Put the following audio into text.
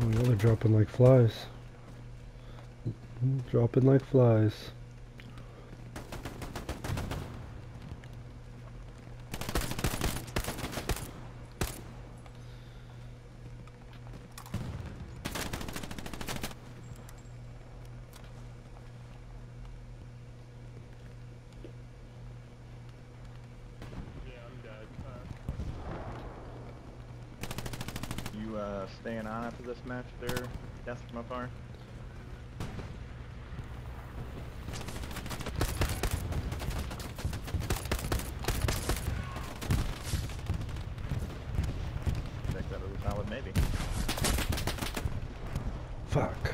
Oh yeah, they're dropping like flies. Dropping like flies. uh, staying on after this match there, death from afar. Check that other pallet, maybe. Fuck.